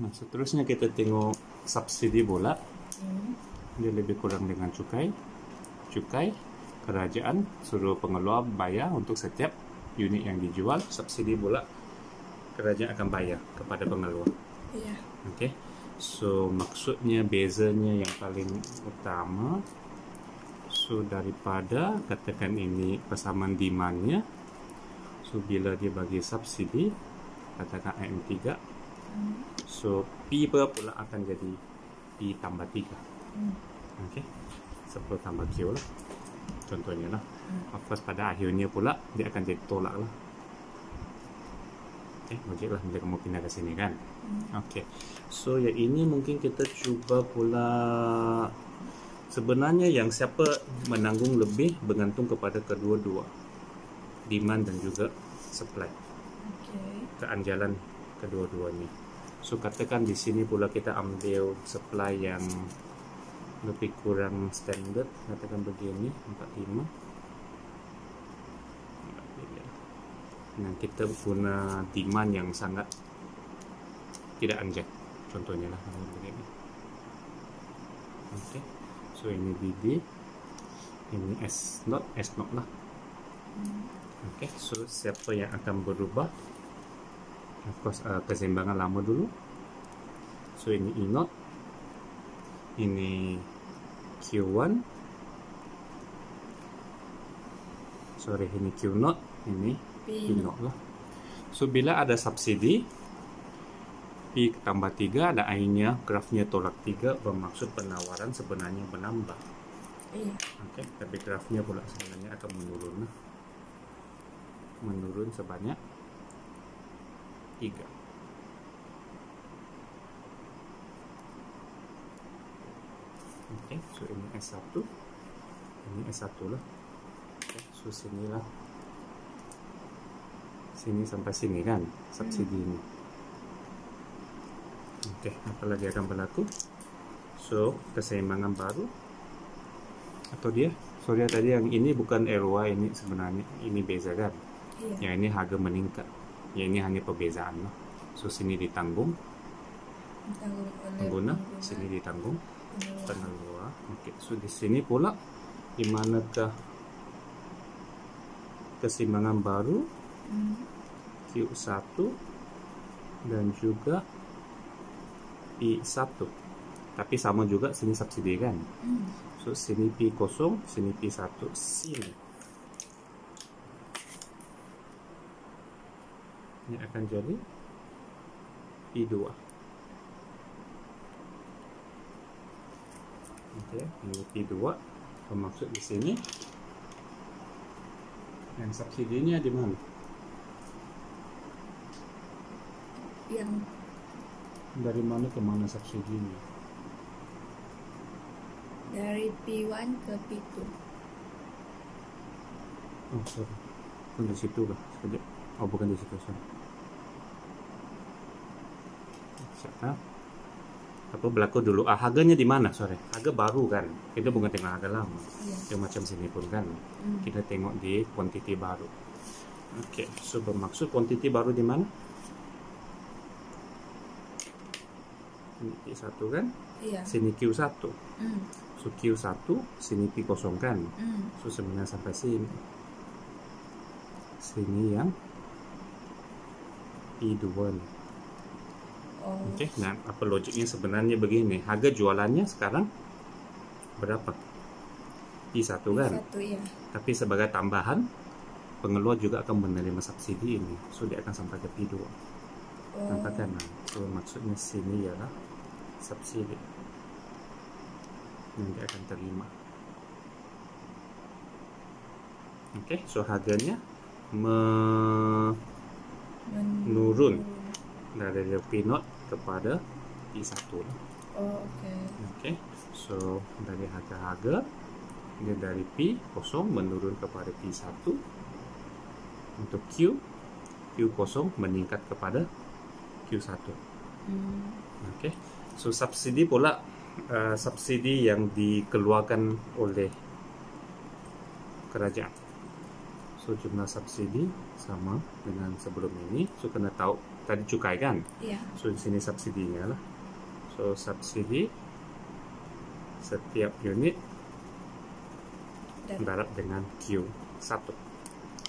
nah seterusnya kita tengok subsidi pula. Hmm. Dia lebih kurang dengan cukai. Cukai kerajaan suruh pengeluar bayar untuk setiap unit yang dijual. Subsidi pula kerajaan akan bayar kepada pengeluar. Iya. Okey. So maksudnya bezanya yang paling utama so daripada katakan ini persamaan demandnya so bila dia bagi subsidi katakan IM3 Hmm. So P ber pula akan jadi P tambah 3 Hmm. Okey. 10 tambah Q lah contohnya lah Hmm. of course pada akhirnya pula dia akan jadi tolak lah Eh, logik lah bila kamu pindah ke sini kan. Hmm. Okey. So yang ini mungkin kita cuba pula sebenarnya yang siapa menanggung lebih bergantung kepada kedua-dua. Demand dan juga supply. Okey. Keanjalan kedua-duanya. So katakan di sini pula kita ambil supply yang lebih kurang standard katakan begini 45 Nah, kita guna demand yang sangat tidak anjak. Contohnya lah begini. Okey. So ini BD. Ini S not S not lah. Hmm. Okey. So siapa yang akan berubah? Of course uh, keseimbangan lama dulu. So ini E not. Ini Q1. Sorry, ini Q not. Ini P P. not lah. So bila ada subsidi P tambah 3 ada akhirnya grafnya tolak 3 bermaksud penawaran sebenarnya menambah. Iya. Okey, tapi grafnya pula sebenarnya akan menurun. lah. Menurun sebanyak 3. Okey, so ini S1. Ini S1 lah. Okay, so sinilah. Sini sampai sini kan subsidi ini. Okey, apa lagi akan berlaku? So, keseimbangan baru atau dia sorry tadi yang ini bukan ROI ini sebenarnya ini beza kan Iya. yang ini harga meningkat yang ini hanya perbezaan lah so sini ditanggung pengguna pengguna, sini ditanggung pengeluar. pengeluar okey so di sini pula di manakah keseimbangan baru Hmm. Q1 dan juga P1 tapi sama juga sini subsidi kan Hmm. So sini P kosong, sini P1, sini. Ini akan jadi P2. Okey, ini P2 bermaksud di sini. Yang subsidinya di mana? Yang Dari mana ke mana subsidinya? dari P1 ke P2. Oh, sorry. Di situ kah? Sekejap. Oh, bukan di situ. Sorry. Sekejap. Apa berlaku dulu? Ah, harganya di mana? Sorry. Harga baru kan? Kita bukan tengok harga lama. Iya. Dia macam sini pun kan? Hmm. Kita tengok di kuantiti baru. Okey. So, bermaksud kuantiti baru di mana? Ini P1 kan? Iya. Sini Q1. Hmm. So, Q1, sini P kosong kan? Hmm. So sebenarnya sampai sini. Sini yang P2 ni. Oh. Okey, nah apa logiknya sebenarnya begini. Harga jualannya sekarang berapa? P1 kan? Satu ya. Tapi sebagai tambahan pengeluar juga akan menerima subsidi ini. So dia akan sampai ke P2. Oh. Nampak kan? So maksudnya sini ialah subsidi yang dia akan terima. Okey, so harganya me Menurun. dari P not kepada P1 lah. Oh, oke. Okey. So dari harga-harga dia dari P kosong menurun kepada P1 untuk Q Q kosong meningkat kepada Q1. Hmm. Okey. So subsidi pula uh, subsidi yang dikeluarkan oleh kerajaan. So jumlah subsidi sama dengan sebelum ini. So kena tahu tadi cukai kan? Iya. So di sini subsidinya lah. So subsidi setiap unit darab dengan Q1.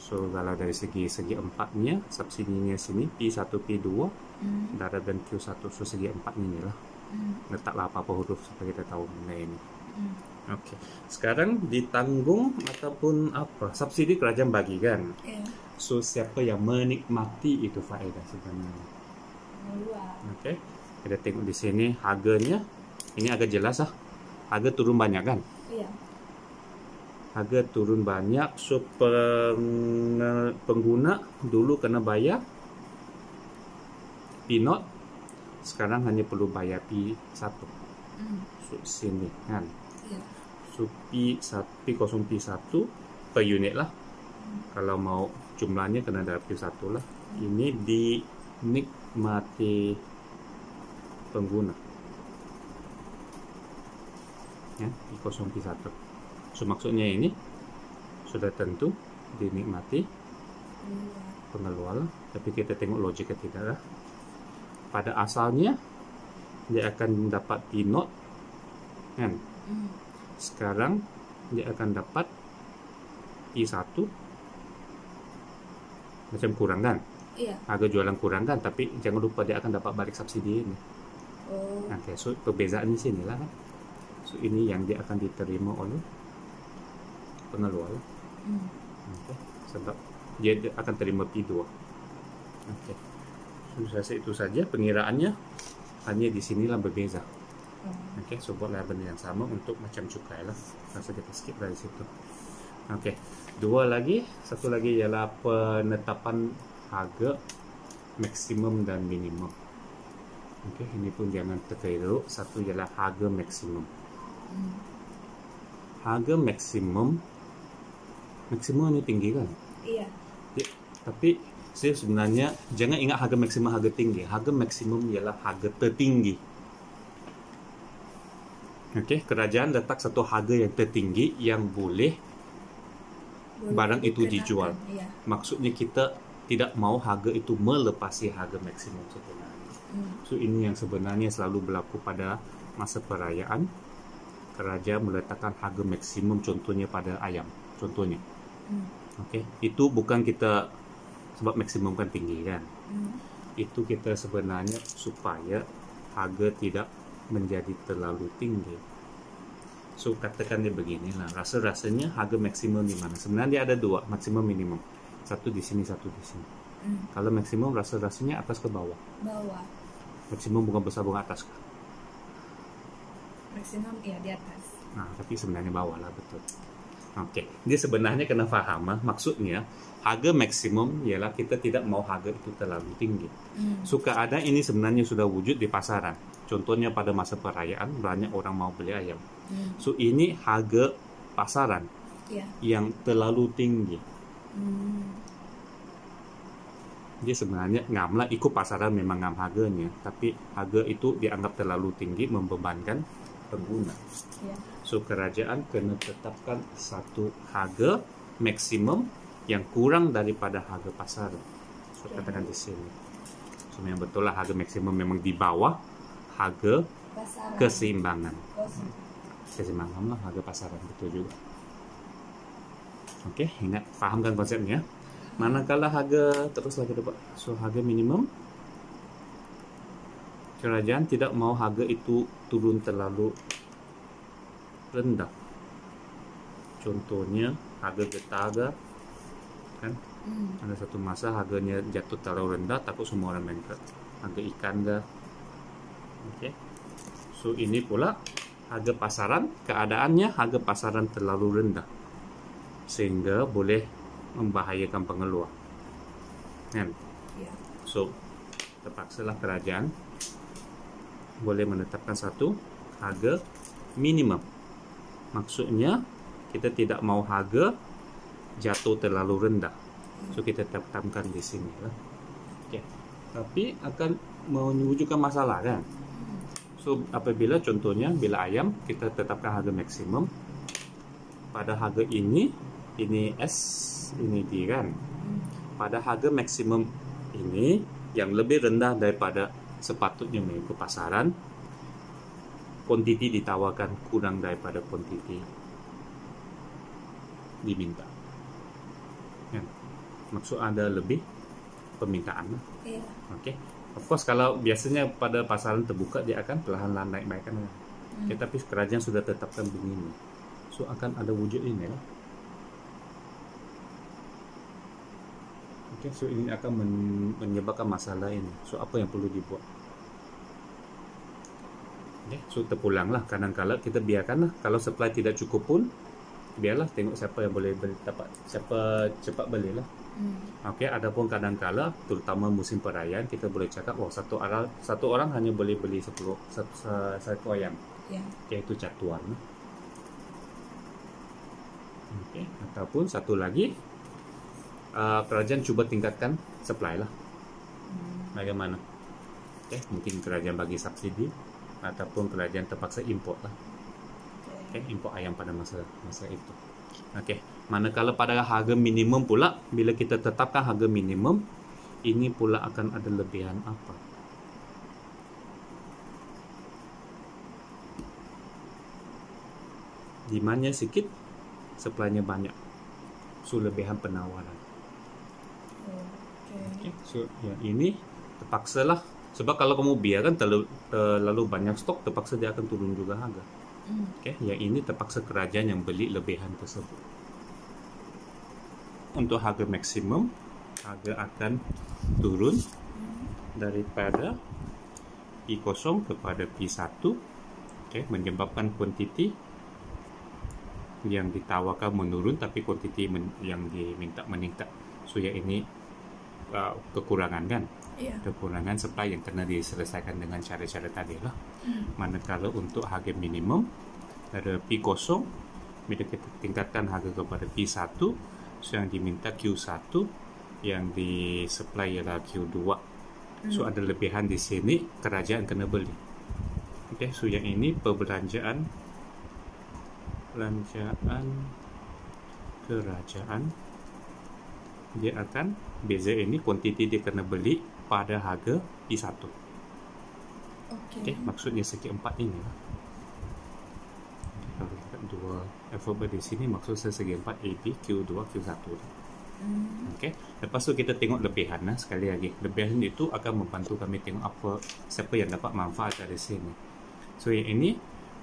So kalau dari segi segi empatnya subsidinya sini P1 P2 mm, darab dan Q1 so segi empat ini lah. mm, Letaklah apa-apa huruf supaya kita tahu mengenai ini. mm. Okey. Sekarang ditanggung ataupun apa? Subsidi kerajaan bagi kan? Iya. So siapa yang menikmati itu faedah sebenarnya. Okey. Kita tengok di sini harganya ini agak jelas lah. Harga turun banyak kan? Iya. Harga turun banyak so peng, pengguna dulu kena bayar P not sekarang hanya perlu bayar P1 Mm, so sini kan So P1 P0 P1 per unit lah. Kalau mau jumlahnya kena darab P1 lah. Ini dinikmati pengguna. Ya P0 P1 so maksudnya ini sudah tentu dinikmati pengeluar lah. tapi kita tengok logiknya tidak lah. Pada asalnya dia akan dapat P not kan? Mm, sekarang dia akan dapat P1 macam kurang kan Iya. harga jualan kurang kan tapi jangan lupa dia akan dapat balik subsidi ini Oh. okay, so perbezaan di sini lah kan so ini yang dia akan diterima oleh pengeluar lah. Mm, okay. sebab dia akan terima P2 okay. saya rasa itu saja pengiraannya hanya di sinilah berbeza. Okey, so buatlah benda yang sama untuk macam cukai lah. Rasa kita skip dari situ. Okey, dua lagi, satu lagi ialah penetapan harga maksimum dan minimum. Okey, ini pun jangan terkeliru. Satu ialah harga maksimum. Mm, Harga maksimum, maksimum ini tinggi kan? Iya. Ya, tapi saya sebenarnya jangan ingat harga maksimum harga tinggi. Harga maksimum ialah harga tertinggi. Okey, kerajaan letak satu harga yang tertinggi yang boleh Boleh Barang itu dikenakan. dijual. Iya. maksudnya kita tidak mau harga itu melepasi harga maksimum sebenarnya. Mm, So ini yang sebenarnya selalu berlaku pada masa perayaan. Kerajaan meletakkan harga maksimum contohnya pada ayam. Contohnya. mm, Okey, itu bukan kita sebab maksimum kan tinggi kan. mm, itu kita sebenarnya supaya harga tidak menjadi terlalu tinggi. So katakan dia beginilah, rasa-rasanya harga maksimum di mana? Sebenarnya dia ada dua, maksimum minimum. Satu di sini, satu di sini. mm. Kalau maksimum rasa-rasanya atas ke bawah. Bawah. Maksimum bunga besar bunga atas kah? Maksimum iya di atas. Nah, tapi sebenarnya bawah lah betul. Okey, dia sebenarnya kena faham ah, maksudnya harga maksimum ialah kita tidak mau harga itu terlalu tinggi. Mm, So keadaan ini sebenarnya sudah wujud di pasaran. Contohnya pada masa perayaan banyak orang mau beli ayam. mm, So ini harga pasaran Iya. yang terlalu tinggi. Mm, Dia sebenarnya ngam lah ikut pasaran memang ngam harganya, tapi harga itu dianggap terlalu tinggi membebankan pengguna. Iya. So kerajaan kena tetapkan satu harga maksimum yang kurang daripada harga pasaran. So katakan di sini. So memang betul lah harga maksimum memang di bawah harga Pasaran. keseimbangan. Keseimbangan lah harga pasaran betul juga. Okey, ingat faham kan konsepnya? Manakala harga terus lagi dapat so harga minimum kerajaan tidak mau harga itu turun terlalu rendah. Contohnya harga getaga kan Mm, ada satu masa harganya jatuh terlalu rendah takut semua orang ke harga ikan dah okey so ini pula harga pasaran keadaannya harga pasaran terlalu rendah sehingga boleh membahayakan pengeluar kan Iya. so terpaksalah kerajaan boleh menetapkan satu harga minimum maksudnya kita tidak mau harga jatuh terlalu rendah So kita tetapkan di sini lah. Okay. Tapi akan mewujudkan masalah kan. So apabila contohnya bila ayam kita tetapkan harga maksimum pada harga ini ini S ini D kan. Pada harga maksimum ini yang lebih rendah daripada sepatutnya mengikut pasaran kuantiti ditawarkan kurang daripada kuantiti diminta kan maksud ada lebih permintaan. Iya. Okey. Of course kalau biasanya pada pasaran terbuka dia akan perlahan-lahan naik naikkan. Hmm. Okay, tapi kerajaan sudah tetapkan begini. So akan ada wujud ini lah. Okay, so ini akan men- menyebabkan masalah ini. So apa yang perlu dibuat? Okay, so terpulanglah kadang-kala kita biarkanlah kalau supply tidak cukup pun biarlah tengok siapa yang boleh beli, dapat siapa cepat belilah. Hmm. Okey, adapun kadang-kala terutama musim perayaan kita boleh cakap wah satu orang satu orang hanya boleh beli 10 satu, satu ayam. Ya. Iaitu catuan. Okey, ataupun satu lagi uh, kerajaan cuba tingkatkan supply lah. Hmm. Bagaimana? Okey, mungkin kerajaan bagi subsidi ataupun kerajaan terpaksa import lah. Okay. Import ayam pada masa masa itu. Okey, manakala pada harga minimum pula bila kita tetapkan harga minimum ini pula akan ada lebihan apa? Demandnya sikit, supply-nya banyak. So lebihan penawaran. Okay. Okay. So yang ini terpaksa lah sebab kalau kamu biarkan terlalu, terlalu banyak stok terpaksa dia akan turun juga harga. Hmm. Okay, yang ini terpaksa kerajaan yang beli lebihan tersebut. Untuk harga maksimum, harga akan turun Hmm. daripada P0 kepada P1 okay, menyebabkan kuantiti yang ditawarkan menurun tapi kuantiti men- yang diminta meningkat. So yang ini uh, kekurangan kan? Ya. Kekurangan supply yang kena diselesaikan dengan cara-cara tadi lah. Hmm. manakala untuk harga minimum ada P0 bila kita tingkatkan harga kepada P1 so yang diminta Q1 yang di supply ialah Q2 so ada lebihan di sini kerajaan kena beli. Okay, so yang ini perbelanjaan belanjaan kerajaan. Dia akan beza ini kuantiti dia kena beli pada harga P1 Okay. Okey, maksudnya segi empat ini. Kalau kita dua alfabet di sini maksud saya segi empat A, B, Q2, Q1. Hmm. Okey. Lepas tu kita tengok lebihan lah sekali lagi. Lebihan itu akan membantu kami tengok apa siapa yang dapat manfaat dari sini. So yang ini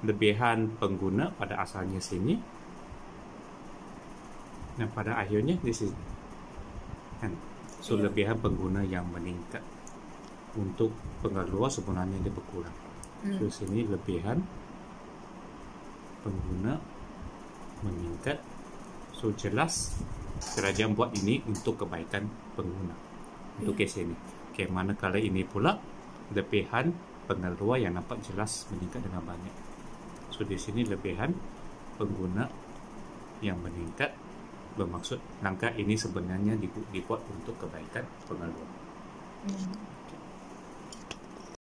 lebihan pengguna pada asalnya sini dan pada akhirnya di sini. Kan? So Ya. lebihan pengguna yang meningkat untuk pengeluar sebenarnya dia berkurang. Hmm. So sini lebihan pengguna meningkat. So jelas kerajaan buat ini untuk kebaikan pengguna. Untuk Ya. kes ini. Okay, manakala ini pula lebihan pengeluar yang nampak jelas meningkat dengan banyak. So di sini lebihan pengguna yang meningkat bermaksud langkah ini sebenarnya dibu- dibuat untuk kebaikan pengeluar. Hmm.